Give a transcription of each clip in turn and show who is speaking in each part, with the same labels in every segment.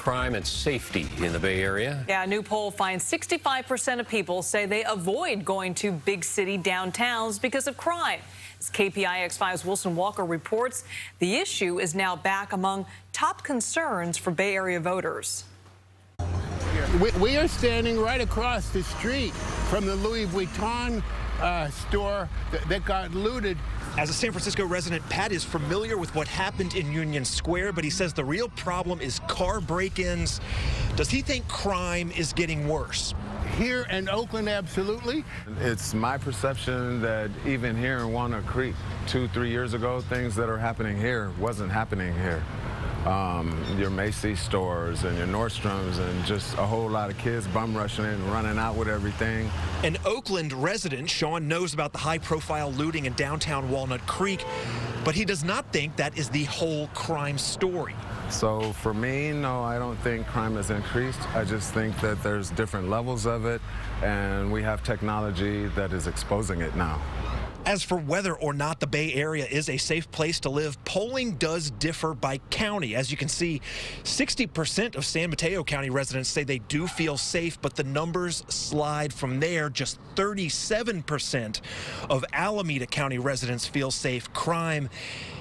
Speaker 1: crime and safety in the Bay Area.
Speaker 2: Yeah, a new poll finds 65% of people say they avoid going to big city downtowns because of crime. As KPIX5's Wilson Walker reports, the issue is now back among top concerns for Bay Area voters.
Speaker 3: We, we are standing right across the street from the Louis Vuitton uh, store that, that got looted
Speaker 4: as a San Francisco resident, Pat is familiar with what happened in Union Square, but he says the real problem is car break-ins. Does he think crime is getting worse?
Speaker 3: Here in Oakland, absolutely.
Speaker 5: It's my perception that even here in Walnut Creek, two, three years ago, things that are happening here wasn't happening here um, your Macy's stores and your Nordstroms and just a whole lot of kids bum rushing in and running out with everything.
Speaker 4: An Oakland resident, Sean, knows about the high-profile looting in downtown Walnut Creek, but he does not think that is the whole crime story.
Speaker 5: So for me, no, I don't think crime has increased. I just think that there's different levels of it, and we have technology that is exposing it now.
Speaker 4: As for whether or not the Bay Area is a safe place to live, polling does differ by county. As you can see, 60% of San Mateo County residents say they do feel safe, but the numbers slide from there. Just 37% of Alameda County residents feel safe. Crime,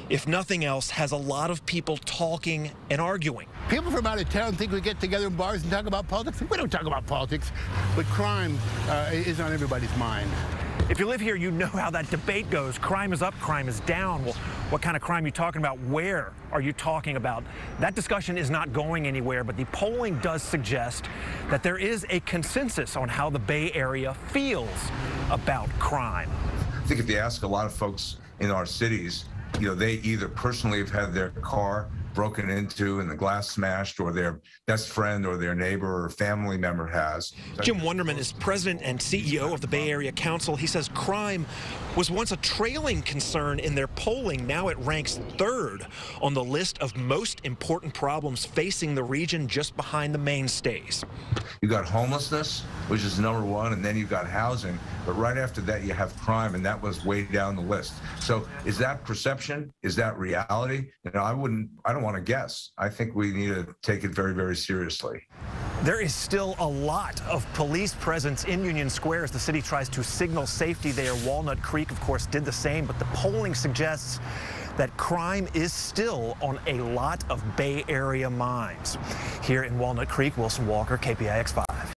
Speaker 4: if nothing else, has a lot of people talking and arguing.
Speaker 3: People from out of town think we get together in bars and talk about politics. We don't talk about politics, but crime uh, is on everybody's mind.
Speaker 4: If you live here, you know how that debate goes. Crime is up, crime is down. Well, what kind of crime are you talking about? Where are you talking about? That discussion is not going anywhere, but the polling does suggest that there is a consensus on how the Bay Area feels about crime.
Speaker 6: I think if you ask a lot of folks in our cities, you know, they either personally have had their car broken into and the glass smashed, or their best friend or their neighbor or family member has.
Speaker 4: Jim Wunderman is president and CEO of the Bay Area Council. He says crime was once a trailing concern in their polling. Now it ranks third on the list of most important problems facing the region just behind the mainstays.
Speaker 6: You got homelessness, which is number one, and then you've got housing. But right after that, you have crime, and that was way down the list. So is that perception? Is that reality? You know, I wouldn't, I don't want to guess. I think we need to take it very, very seriously.
Speaker 4: There is still a lot of police presence in Union Square as the city tries to signal safety there. Walnut Creek, of course, did the same, but the polling suggests that crime is still on a lot of Bay Area minds. Here in Walnut Creek, Wilson Walker, KPIX 5.